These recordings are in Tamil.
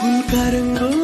உன் கருங்கூந்தல்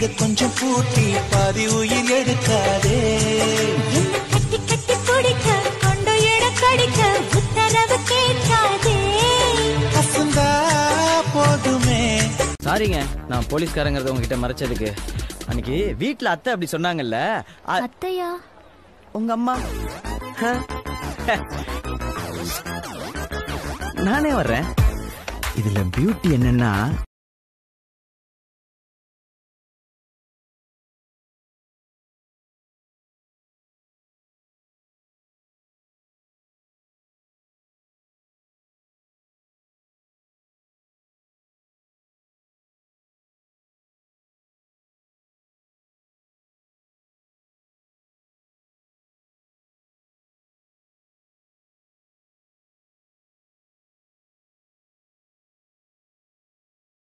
இங்க கொஞ்சம் பூட்டி பாதி உயிர் எடுக்காதே. கட்டி கட்டி பிடிக்க கொண்டு எட கடிக்க உத்தரவு கேட்காதே அசந்தா போதுமே. சாரிங்க நான் போலீஸ்காரங்கிறத உங்ககிட்ட மறைச்சதுக்கு. அன்னைக்கு வீட்ல அத்தை அப்படி சொன்னாங்கல்ல அத்தையா? உங்க அம்மா. ஹ? நானே வர்றேன். இதுல பியூட்டி என்னன்னா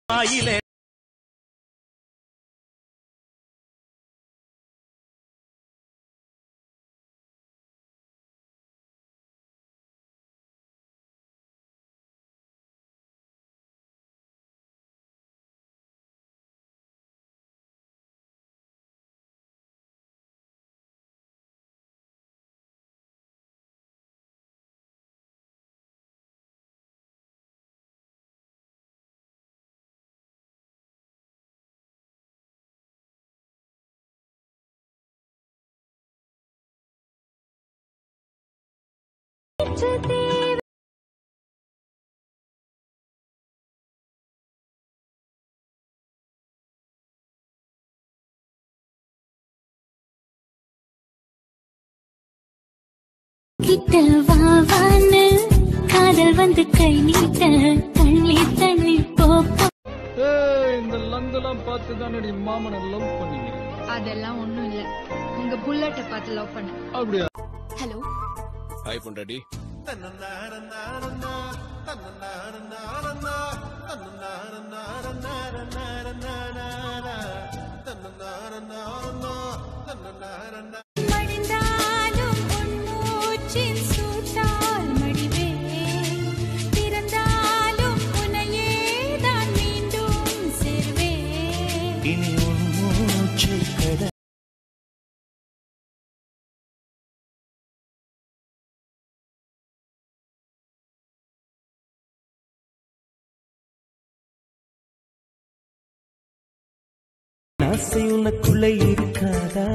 ஆயிலே கிட்ட வாவான்னு காதல் வந்து கை நீட்ட தள்ளி தள்ளி போப்போ இந்த லங்கெல்லாம் பார்த்து தானடி மாமனை லவ் பண்ணீங்க அதெல்லாம் ஒண்ணும் இல்ல. உங்க புல்லட்ட பார்த்து லவ் பண்ண. அப்படியா? ஹலோ ஹாய் பொண்டாட்டி. തന്നാ ஆசை உனக்குள்ள இருக்காதா?